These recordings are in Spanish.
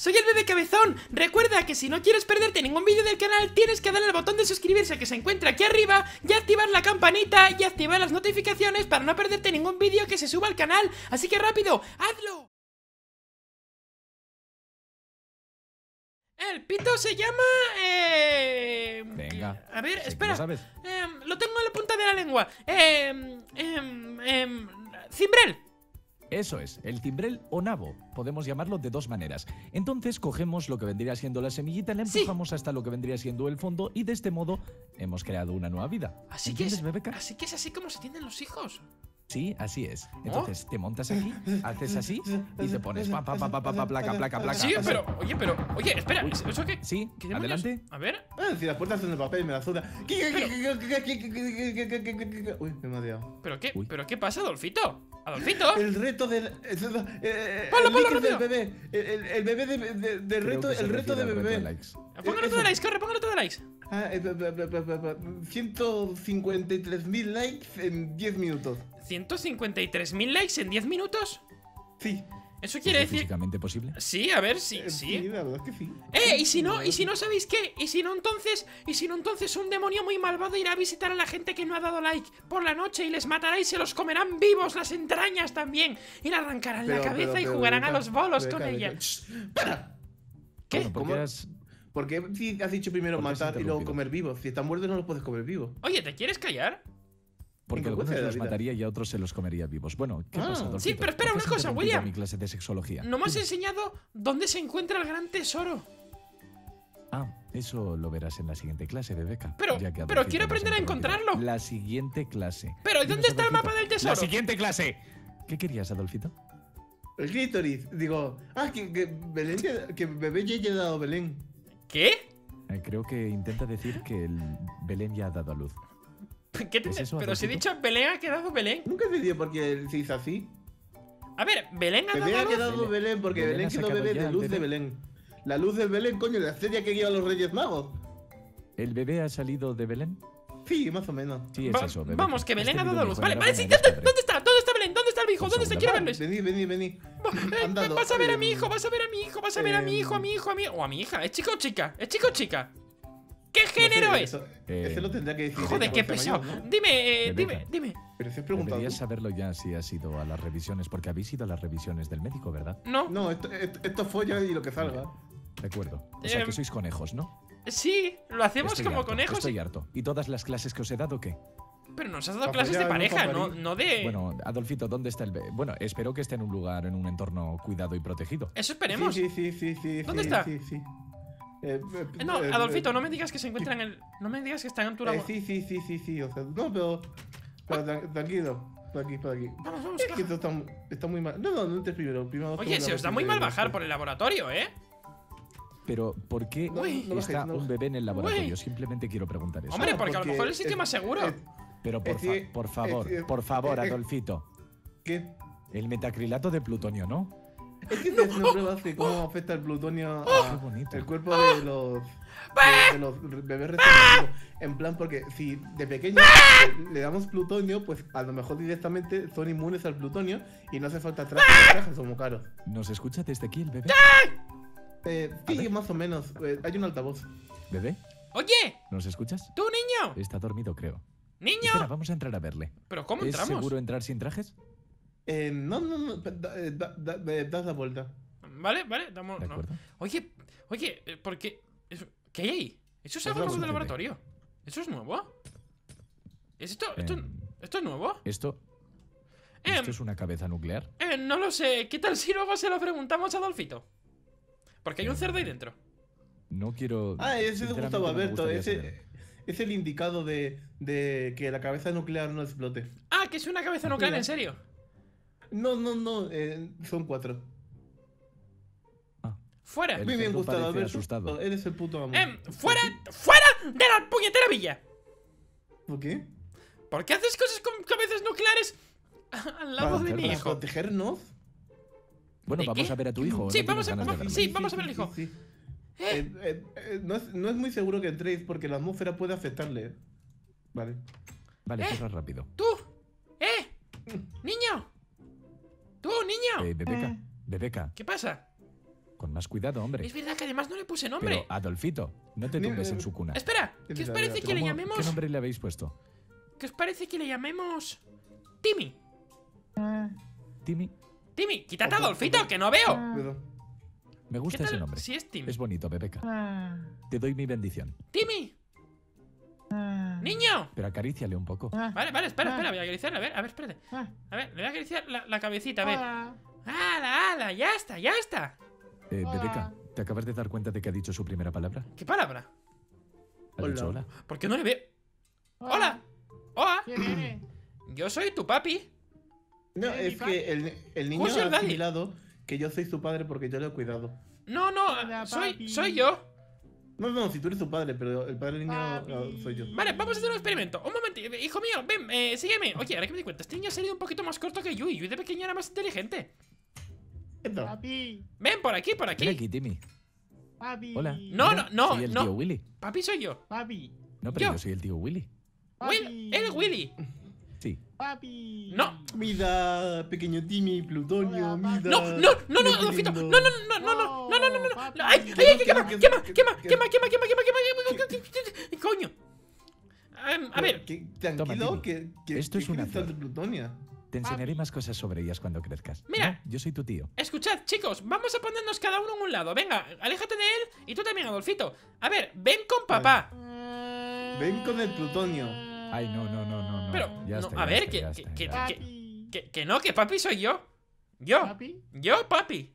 soy el bebé cabezón. Recuerda que si no quieres perderte ningún vídeo del canal, tienes que darle al botón de suscribirse que se encuentra aquí arriba y activar la campanita y activar las notificaciones para no perderte ningún vídeo que se suba al canal. Así que rápido, hazlo. El pito se llama... Eh... Venga. A ver, espera. lo sabes. Em, lo tengo en la punta de la lengua. Em, cimbrel. Eso es, el timbrel o nabo. Podemos llamarlo de dos maneras. Entonces cogemos lo que vendría siendo la semillita, la Sí. empujamos hasta lo que vendría siendo el fondo y de este modo hemos creado una nueva vida. Así que, ¿Entiendes, es, Bebeca? así que es así como se tienen los hijos. Sí, así es. Oh. Entonces te montas aquí, haces así y te pones pa pa pa pa pa pa placa placa placa. Sí, así. pero, oye, pero, oye, espera, ¿eso qué? Sí, ¿Qué adelante. A ver, Ah, si las puertas son de papel, me la suda. Uy, me he mareado. ¿pero qué? Uy. ¿Pero qué pasa, Adolfito? ¿Adolfito? El reto del. eh, Ponlo, el ponlo líquido del bebé. El, el- el bebé de, de- del reto, el reto de reto bebé. likes. Póngalo todo de likes, corre, póngalo todo de likes. Ah, eh, bla, bla, bla, bla, bla, bla. 153.000 likes en 10 minutos. 153.000 likes en 10 minutos. Sí. Eso ¿Es quiere decir... físicamente posible? Sí, a ver, sí, Eh, sí. la verdad es que sí. Eh, y si no, y si no sabéis qué, y si no entonces, y si no entonces un demonio muy malvado irá a visitar a la gente que no ha dado like por la noche y les matará y se los comerán vivos las entrañas también y le arrancarán la Pero, cabeza pero, y pero, jugarán a los bolos con ella. ¿Qué? Bueno, porque ¿Cómo? has- ¿Por qué has dicho primero ¿Por qué has matar y luego comer vivos? Si están muertos no los puedes comer vivos. Oye, ¿te quieres callar? Porque ¿En qué algunos de los mataría y a otros se los comería vivos. Bueno, ¿qué Ah. pasa, Sí, Adolfito? pero espera ¿Por qué una cosa, William. mi clase de sexología. No me has enseñado dónde se encuentra el gran tesoro. Ah, eso lo verás en la siguiente clase, Bebeca. Pero- ya que pero quiero aprender a encontrarlo. La siguiente clase. Pero, ¿y Dinos, dónde está el mapa del tesoro? La siguiente clase. ¿Qué querías, Adolfito? El clítoris. Digo, ah, que, que Belén ya- que bebé ya haya dado Belén. ¿Qué? Eh, creo que intenta decir que el Belén ya ha dado a luz. ¿Qué te- ¿Es Pero si he dicho Belén ha quedado Belén. Nunca entendido por qué se hizo así. A ver, Belén ha Bebé dado ha quedado Belén- Belén porque Belén Belén, ha quedó bebé ya de luz de bebé. Belén. La luz de Belén, coño, la estrella que guía a los Reyes Magos. ¿El bebé ha salido de Belén? Sí, más o menos. Sí, es Va- eso, Bebeca. vamos, que Belén ha tenido dado luz. hijo Vale, vale, sí, ¿dónde, dónde está? ¿Dónde está Belén? ¿Dónde está el hijo? ¿Dónde está? Quiero Va, verles. Vení, vení, vení. Eh. Vas a ver a mi Eh, hijo, vas a ver a mi hijo, vas a ver a mi hijo, a mi hijo, a mi o a mi hija. ¿Es chico o chica? ¿Es chico o chica? ¿Qué no sé, género es? eso- Eh, Ese lo tendría que decir. Joder, qué pesado. mayor, ¿no? Dime, eh, dime, dime. Pero si has preguntado. Deberías saberlo ya si has ido a las revisiones, porque habéis ido a las revisiones del médico, ¿verdad? No. No, esto, esto, esto es folla y lo que salga. De acuerdo. O sea que sois conejos, ¿no? Sí, lo hacemos Estoy como harto, conejos. Estoy y- harto. ¿Y todas las clases que os he dado qué? Pero nos has dado Pa' clases de pareja, pa' no, no de. Bueno, Adolfito, ¿dónde está el bebé? Bueno, espero que esté en un lugar, en un entorno cuidado y protegido. Eso esperemos. Sí, sí, sí, sí, sí. ¿Dónde sí, está? Sí, sí. Eh, eh, Eh, No, eh, Adolfito, eh, no me digas que se encuentra en el. No me digas que está en tu eh, labor. sí, sí, sí, sí, sí. O sea, no, pero. Pero tra- tranquilo. Por aquí, por aquí. Vamos, vamos, Es que baja. esto está, está muy mal. No, no, no entres primero. primero Oye, se os da muy mal bajar por el laboratorio, ¿eh? Pero, ¿por qué No, está no un bebé en el laboratorio? Uy. Simplemente quiero preguntar eso. Hombre, Ah, porque a lo mejor el sitio es- más seguro. es- Pero por, es fa- por favor, es- por favor, es- Adolfito. ¿Qué? El metacrilato de plutonio, ¿no? Es que haciendo pruebas de cómo afecta el plutonio Qué a el cuerpo de los, de, de los bebés recién nacidos. En plan, porque si de pequeño le, damos plutonio, pues a lo mejor directamente son inmunes al plutonio y no hace falta trajes, trajes son muy caros. ¿Nos escucha desde aquí el bebé? Eh, sí, más o menos. eh, hay un altavoz. ¿Bebé? Oye, ¿Nos escuchas? tú, niño. Está dormido, creo. Niño. Espera, vamos a entrar a verle. Pero ¿cómo ¿Es entramos? seguro entrar sin trajes? Eh, no, no, no. Da, eh, da, da, da- das la vuelta. Vale, vale, damos. ¿De no. Oye, oye, eh, ¿por qué? Eso- ¿Qué hay ahí? ¿Eso es algo del laboratorio? ¿Eso es nuevo? ¿Es esto, esto, Em, esto es nuevo? ¿Esto, Em, ¿Esto es una cabeza nuclear? eh, no lo sé. ¿Qué tal si luego se lo preguntamos a Adolfito? Porque hay un cerdo ahí dentro. No quiero... Ah, ese es Gustavo Alberto. Ese es el indicado de, de que la cabeza nuclear no explote. Ah, que es una cabeza nuclear, en serio. No, no, no. eh, son cuatro. Ah, Fuera. El Muy bien, Gustavo parece Alberto. asustado. Eres el puto amo. Em, fuera, fuera de la puñetera villa. ¿Por qué? ¿Por qué haces cosas con cabezas nucleares al lado Para de mi hijo? protegernos? bueno, ¿De vamos qué? a ver a tu hijo. ¿o Sí, no vamos a- vamos- sí, vamos a ver al hijo. sí, sí. Eh, Eh, eh, eh, no, es, no es muy seguro que entréis porque la atmósfera puede afectarle. Vale. Vale, Eh. cierra rápido. ¡Tú! ¡Eh! ¡Niño! ¡Tú, niño! Eh, Bebeca, Bebeca, ¿Qué pasa? Con más cuidado, hombre. Es verdad que además no le puse nombre. Pero, Adolfito, no te tumbes en su cuna. Espera, ¿qué os parece que le ¿Cómo- llamemos? ¿Qué nombre le habéis puesto? ¿Qué os parece que le llamemos Timmy? Timmy. Timmy, quítate a Adolfito, que no veo. Perdón. Me ¿Qué gusta ese nombre. si es Timmy? Es bonito, Bebeca. Te doy mi bendición. Timmy, niño. Pero acaríciale un poco. Vale, vale, espera, espera, voy a acariciarle, a ver, a ver, espérate. A ver, le voy a acariciar la, la cabecita, a ver. ¡Hala, hala! ¡Ya está, ya está! Eh, Bebeca, ¿te acabas de dar cuenta de que ha dicho su primera palabra? ¿Qué palabra? Ha dicho Hola. hola. ¿Por qué no le veo? ¡Hola! ¡Hola! ¿Quién? Yo soy tu papi. No, es que el, el niño ha asimilado que yo soy su padre porque yo lo he cuidado. No, no, Hola, soy, soy yo. No, no, si tú eres su padre, pero el padre del niño Papi. ah, soy yo. Vale, vamos a hacer un experimento. Un momento, hijo mío, ven, eh, sígueme. Oye, ahora que me di cuenta, este niño ha salido un poquito más corto que Yui. Yui de pequeño era más inteligente. Entra. Papi, Ven, por aquí, por Ven aquí. aquí, Timmy. papi. Hola. No, no, no, Soy el no. tío Willy. Papi soy yo. Papi, No, pero Yo. yo soy el tío Willy. Will, Willy. Papi. No. Mira, pequeño Timmy, Plutonio, Hola, mira. No, no, no, no, Adolfito. No, no, no, no, no, no, no, no, no, no. Ay, ay, ay, que quema, Que- quema, que- quema, que- quema, quema, quema, quema, quema, quema, quema, Coño. Em, A ver, tranquilo, que, que Esto es una de plutonio. Te enseñaré más cosas sobre ellas cuando crezcas. Mira. No, yo soy tu tío. escuchad, chicos, vamos a ponernos cada uno en un lado. Venga, aléjate de él y tú también, Adolfito. A ver, ven con papá. Ven con el plutonio. Ay, no, no, no, no. no. Pero, Ya no, está, a ya ver, está, que- que- está, que- ya. que- Papi. Que, que no, que papi soy yo. Yo, Papi. yo, papi.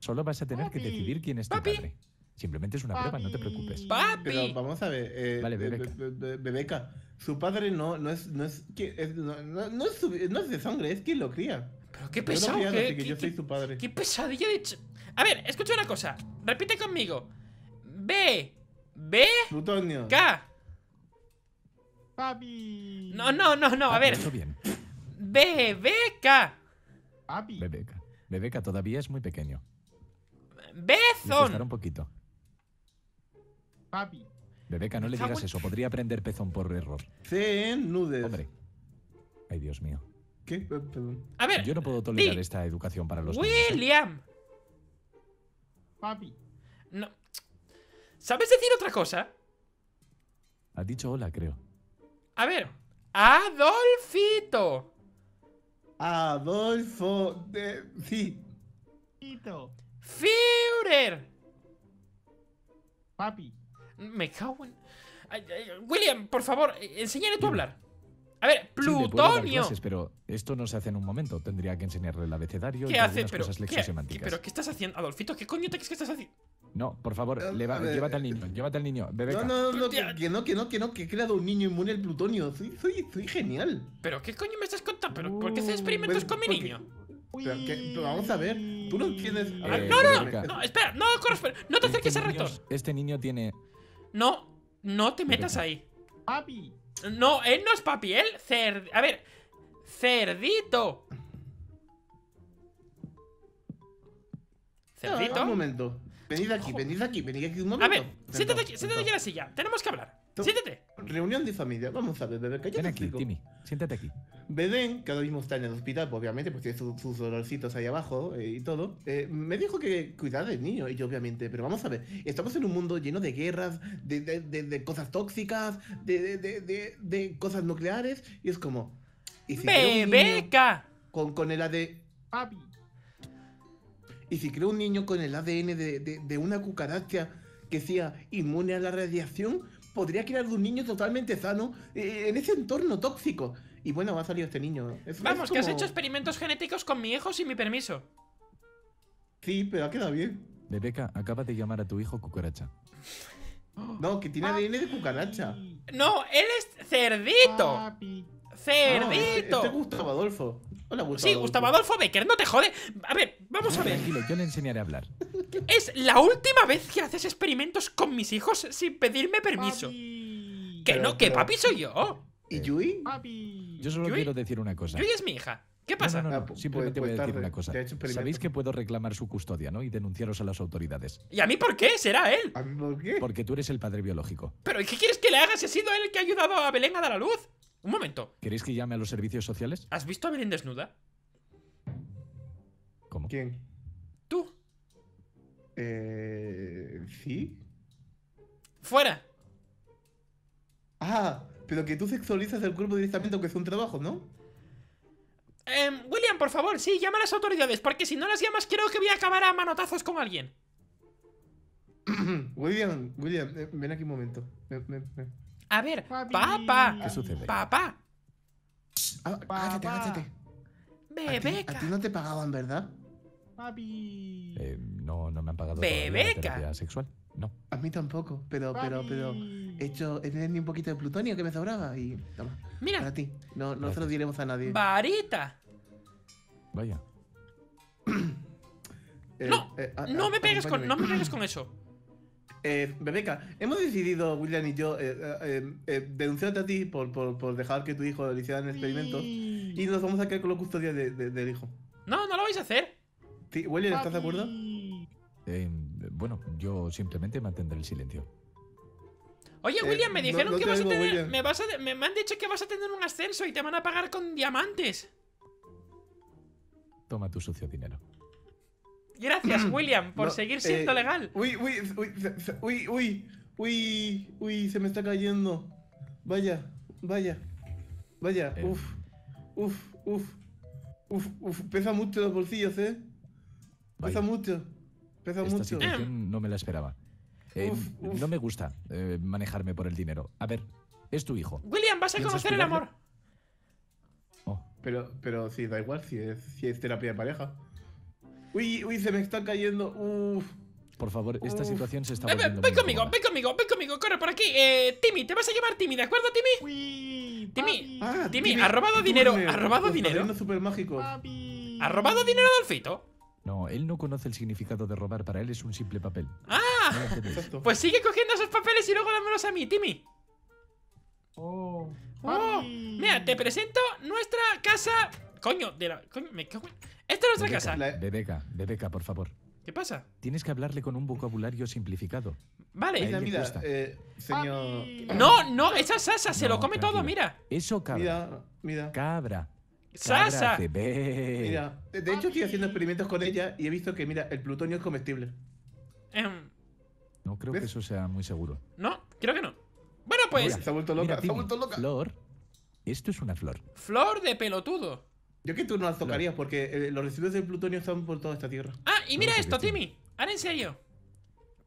Solo vas a tener que decidir quién es tu Papi. padre. Simplemente es una prueba, no te preocupes. Papi. Pero vamos a ver, eh, Vale, Be- Bebeca. Be- Be- Bebeca, su padre no, no es, no es, no, no- no es, su- no es de sangre, es quien lo cría. Pero qué Yo lo he pesado, así que qué- yo soy su padre. qué pesadilla de... ch- A ver, escucha una cosa. Repite conmigo. B, B, Plutonio. K. Papi. No, no, no, no, a Ah, ver. Bien. B, B, K. Papi. Bebeca. Bebeca todavía es muy pequeño. Bezón. costará un poquito. Papi. Bebeca, no le digas eso. Podría aprender pezón por error. C nudes. Hombre. Ay, Dios mío. ¿Qué? Eh, Perdón. A ver, Yo no puedo tolerar di- esta educación para los niños. ¿eh? William. Papi. No. ¿Sabes decir otra cosa? Has dicho hola, creo. A ver. Adolfito. Adolfo. De... Sí. Tito. Führer. Papi. Me cago en... Ay, ay, William, por favor, eh, enséñale tú a hablar. A ver, Sí, plutonio. clases, pero esto no se hace en un momento. Tendría que enseñarle el abecedario y ¿Qué hace? algunas Pero, cosas ¿qué. ¿Pero qué estás haciendo? Adolfito, ¿qué coño te crees que estás haciendo? No, por favor, leva- a ver, llévate al niño, llévate al niño. Bebeca. No, no, no, que, que no, que no, que no, que he creado un niño inmune al plutonio. Soy, soy, soy genial. ¿Pero qué coño me estás contando? ¿Pero por qué haces experimentos Pues, con mi porque- niño? Pero, que- pero vamos a ver, tú no tienes- A Eh, no, no, Bebeca. no, espera, no, corre, no te Este acerques al niño- rector. Este niño tiene. No, no te metas ahí. Papi. No, él no es papi, él cer... A ver, cerdito. Ah, ¿Cerdito? un momento. Venid aquí, venid aquí, venid aquí un momento. A ver, siéntate Sentaos, aquí, siéntate aquí en la silla. Tenemos que hablar. Tú- Siéntate. Reunión de familia. Vamos a ver, Bebeca, yo Ven aquí, explico. Timmy. Siéntate aquí. Bedén, que ahora mismo está en el hospital, pues, obviamente, pues tiene su- sus dolorcitos ahí abajo eh, y todo. eh, me dijo que cuidara del niño, y yo obviamente, pero vamos a ver, estamos en un mundo lleno de guerras, de, de- de- de cosas tóxicas, de, de- de- de- de cosas nucleares, y es como... ¿y si creo un niño Bebeca. con, con el AD, Papi. Y si creo un niño con el ADN de, de- de una cucaracha que sea inmune a la radiación, podría crear un niño totalmente sano eh, en ese entorno tóxico. Y bueno, va a salir este niño. Es- Vamos, es que has hecho experimentos genéticos con mi hijo sin mi permiso. Sí, pero ha quedado bien. Bebeca, acaba de llamar a tu hijo cucaracha. No, que tiene ADN de cucaracha. No, él es cerdito. Papi. No, este, Cerdito. este es Gustavo Adolfo. Hola, Gustavo. Sí, Gustavo Adolfo Becker, no te jode. A ver, vamos a ver. Tranquilo, yo le enseñaré a hablar. Es la última vez que haces experimentos con mis hijos sin pedirme permiso. Papi. Que Pero- no, que pero- papi soy yo. ¿Y Yui? Papi. Yo solo Yui- quiero decir una cosa. Yui es mi hija. ¿Qué pasa? no, no, Ah, no, pues- Simplemente voy a decir una cosa. Sabéis que puedo reclamar su custodia, ¿no? Y denunciaros a las autoridades. ¿Y a mí por qué? Será él. ¿A mí por qué? Porque tú eres el padre biológico. ¿Pero ¿y qué quieres que le haga si ha sido él el que ha ayudado a Belén a dar a luz? Un momento. ¿Queréis que llame a los servicios sociales? ¿Has visto a Belén desnuda? ¿Cómo? ¿Quién? Tú. Eh. ¿Sí? Fuera. Ah, pero que tú sexualizas el cuerpo directamente, aunque es un trabajo, ¿no? Em, William, por favor, sí, llama a las autoridades, porque si no las llamas creo que voy a acabar a manotazos con alguien. William, William, eh, ven aquí un momento. Ven, ven, ven. A ver, Papi. papá. ¿Qué sucede? Papá. Ah, agáchate, agáchate. A ti, Bebeca. a ti no te pagaban, ¿verdad? Papi. Eh, no, no me han pagado Bebeca. terapia sexual. No. A mí tampoco, pero, pero, pero. Papi. He hecho, he tenido un poquito de plutonio que me sobraba y. Toma, Mira, para ti. No, no se lo diremos a nadie. varita. Vaya. Eh, No, eh, a- no a- me pegues con, no me pegues con eso. Eh, Bebeca, hemos decidido, William y yo, eh, eh, eh, eh, denunciarte a ti por, por, por dejar que tu hijo le hicieran experimentos Papi. y nos vamos a quedar con la custodia de- de- del hijo. No, no lo vais a hacer. Sí, William, ¿estás de acuerdo? Eh, bueno, yo simplemente mantendré el silencio. Oye, Eh, William, me dijeron no que te vas a tener. William. Me, vas a, me, me han dicho que vas a tener un ascenso y te van a pagar con diamantes. Toma tu sucio dinero. Gracias, William, por No, seguir siendo eh, legal. Uy, uy, uy, uy, uy, uy, uy, se me está cayendo. Vaya, vaya, vaya, Eh. uf, uf, uf, uf, uf, pesa mucho los bolsillos, ¿eh? Pesa Vaya. mucho, pesa Esta mucho. situación no me la esperaba. Eh, Uf, uf. No me gusta eh, manejarme por el dinero. A ver, es tu hijo. William, vas a ¿Piensas conocer el cuidarle? amor. Oh, Pero, pero sí, da igual si es, si es terapia de pareja. Uy, uy, se me está cayendo, uf. por favor, esta Uf. situación se está volviendo ven conmigo, ven conmigo, ven conmigo, corre por aquí. Eh, Timmy, te vas a llamar Timmy, ¿de acuerdo, Timmy? Uy, Timmy. Ah, Timmy, ¿ha robado dinero? ¿Ha robado dinero? super mágicos. Papi. ¿Has robado dinero, Dolfito? No, él no conoce el significado de robar. Para él es un simple papel. Ah, No pues sigue cogiendo esos papeles y luego dámelos a mí, Timmy. Oh. Oh, mira, te presento nuestra casa. Coño, de la. Coño, me cago en. Esta es nuestra Bebeca, casa. La- Bebeca, Bebeca, por favor. ¿Qué pasa? Tienes que hablarle con un vocabulario simplificado. Vale. Mira, mira, eh, señor. No, no, esa es Sasa, se No, lo come todo, mira. Eso cabra. Mira, mira. Cabra. Sasa. Mira, de de hecho estoy haciendo experimentos con ella y he visto que, mira, el plutonio es comestible. Em, No creo ¿Ves? que eso sea muy seguro. no, creo que no. Bueno, pues, Mira, se ha vuelto loca, Mira, se ha Timmy, vuelto loca. Flor. Esto es una flor. flor de pelotudo. Yo que tú no las tocarías porque eh, los residuos del plutonio están por toda esta tierra. Ah, y mira No, esto. Timmy. Ahora en serio.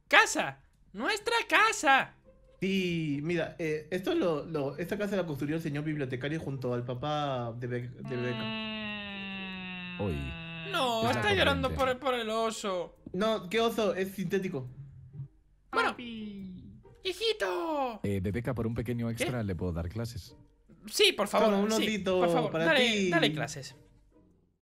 Casa. Nuestra casa. Sí, mira, eh, esto es lo, lo- esta casa la construyó el señor bibliotecario junto al papá de, Be- de Beca. Hoy. No, está llorando por, el oso. No, qué oso, es sintético. Bueno. Papi. ¡Hijito! Eh, Bebeca, por un pequeño extra le puedo dar clases. Sí, por favor. Toma, un sí, por favor, para dale, ti. dale clases.